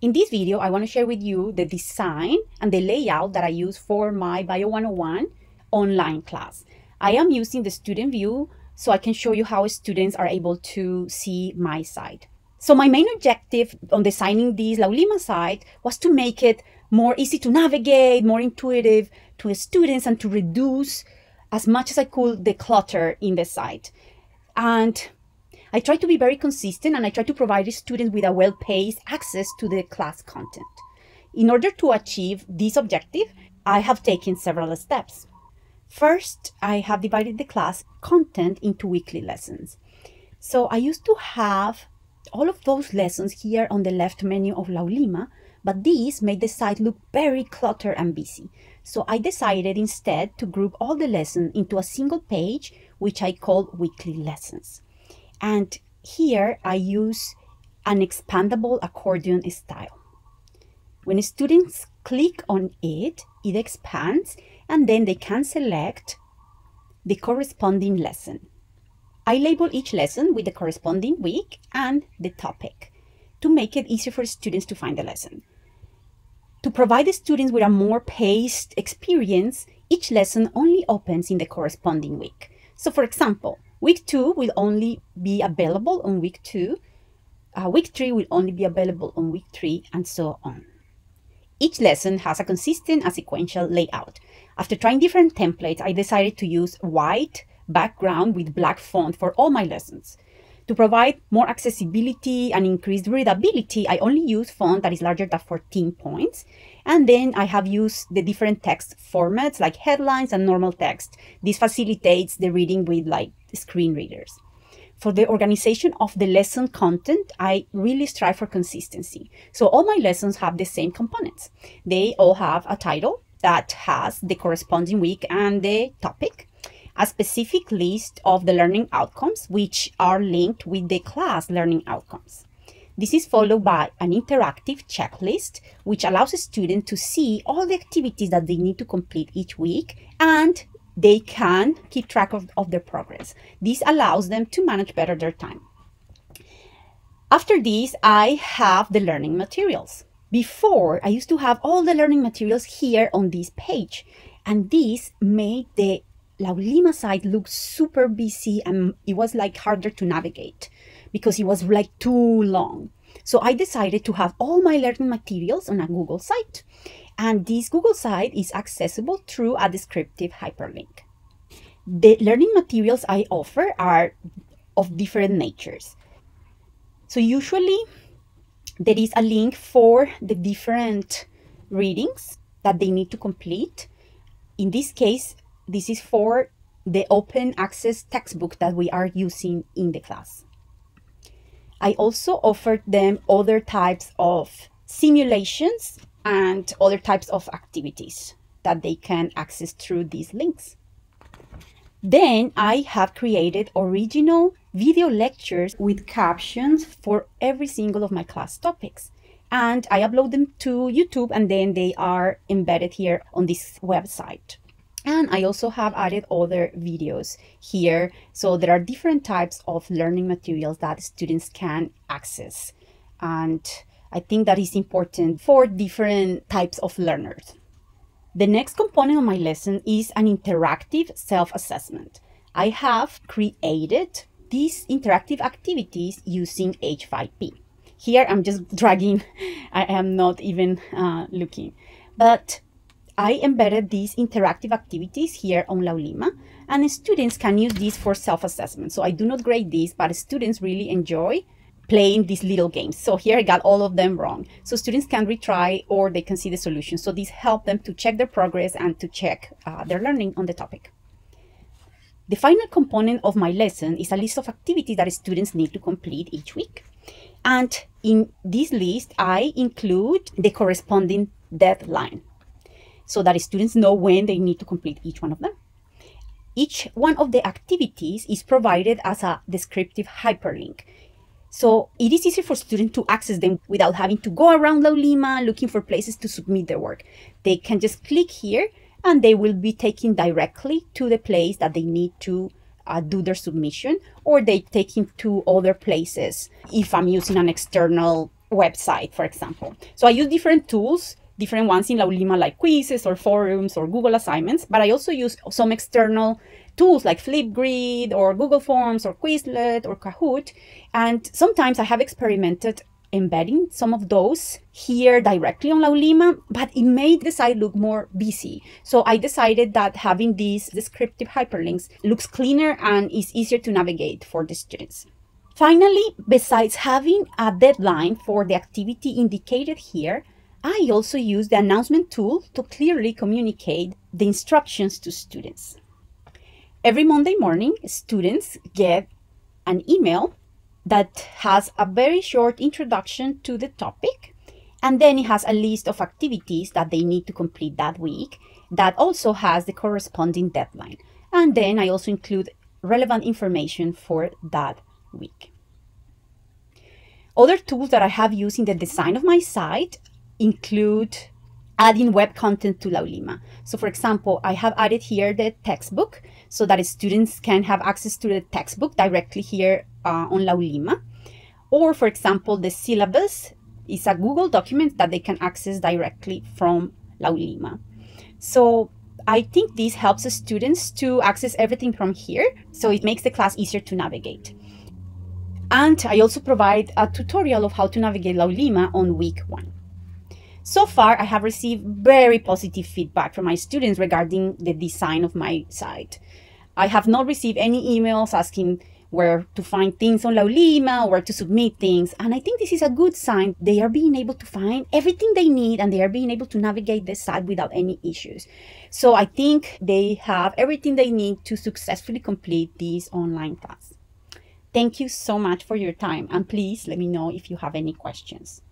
In this video, I want to share with you the design and the layout that I use for my Bio 101 online class. I am using the student view so I can show you how students are able to see my site. So my main objective on designing this Laulima site was to make it more easy to navigate, more intuitive to students and to reduce as much as I could the clutter in the site. And I try to be very consistent and I try to provide the students with a well-paced access to the class content. In order to achieve this objective, I have taken several steps. First, I have divided the class content into weekly lessons. So I used to have all of those lessons here on the left menu of Laulima, but these made the site look very cluttered and busy. So I decided instead to group all the lessons into a single page, which I call weekly lessons. And here I use an expandable accordion style. When students click on it, it expands and then they can select the corresponding lesson. I label each lesson with the corresponding week and the topic to make it easier for students to find the lesson. To provide the students with a more paced experience, each lesson only opens in the corresponding week. So for example, week two will only be available on week two, uh, week three will only be available on week three, and so on. Each lesson has a consistent and sequential layout. After trying different templates, I decided to use white background with black font for all my lessons. To provide more accessibility and increased readability, I only use font that is larger than 14 points. And then I have used the different text formats like headlines and normal text. This facilitates the reading with like screen readers. For the organization of the lesson content, I really strive for consistency. So all my lessons have the same components. They all have a title that has the corresponding week and the topic a specific list of the learning outcomes, which are linked with the class learning outcomes. This is followed by an interactive checklist, which allows a student to see all the activities that they need to complete each week and they can keep track of, of their progress. This allows them to manage better their time. After this, I have the learning materials. Before, I used to have all the learning materials here on this page, and this made the Laulima site looked super busy and it was like harder to navigate because it was like too long. So I decided to have all my learning materials on a Google site. And this Google site is accessible through a descriptive hyperlink. The learning materials I offer are of different natures. So usually there is a link for the different readings that they need to complete. In this case, this is for the open access textbook that we are using in the class. I also offered them other types of simulations and other types of activities that they can access through these links. Then I have created original video lectures with captions for every single of my class topics. And I upload them to YouTube and then they are embedded here on this website. And I also have added other videos here. So there are different types of learning materials that students can access. And I think that is important for different types of learners. The next component of my lesson is an interactive self-assessment. I have created these interactive activities using H5P. Here I'm just dragging, I am not even uh, looking. But I embedded these interactive activities here on Laulima, and students can use these for self-assessment. So I do not grade these, but students really enjoy playing these little games. So here I got all of them wrong. So students can retry or they can see the solution. So these help them to check their progress and to check uh, their learning on the topic. The final component of my lesson is a list of activities that students need to complete each week. And in this list, I include the corresponding deadline so that students know when they need to complete each one of them. Each one of the activities is provided as a descriptive hyperlink. So it is easy for students to access them without having to go around Laulima looking for places to submit their work. They can just click here and they will be taken directly to the place that they need to uh, do their submission or they take him to other places if I'm using an external website, for example. So I use different tools, different ones in Laulima like quizzes or forums or Google assignments, but I also use some external tools like Flipgrid or Google Forms or Quizlet or Kahoot. And sometimes I have experimented embedding some of those here directly on Laulima, but it made the site look more busy. So I decided that having these descriptive hyperlinks looks cleaner and is easier to navigate for the students. Finally, besides having a deadline for the activity indicated here, I also use the announcement tool to clearly communicate the instructions to students. Every Monday morning, students get an email that has a very short introduction to the topic, and then it has a list of activities that they need to complete that week that also has the corresponding deadline. And then I also include relevant information for that week. Other tools that I have used in the design of my site include adding web content to Laulima. So for example, I have added here the textbook so that students can have access to the textbook directly here uh, on Laulima. Or for example, the syllabus is a Google document that they can access directly from Laulima. So I think this helps the students to access everything from here. So it makes the class easier to navigate. And I also provide a tutorial of how to navigate Laulima on week one. So far, I have received very positive feedback from my students regarding the design of my site. I have not received any emails asking where to find things on Laulima where to submit things. And I think this is a good sign. They are being able to find everything they need and they are being able to navigate the site without any issues. So I think they have everything they need to successfully complete these online tasks. Thank you so much for your time and please let me know if you have any questions.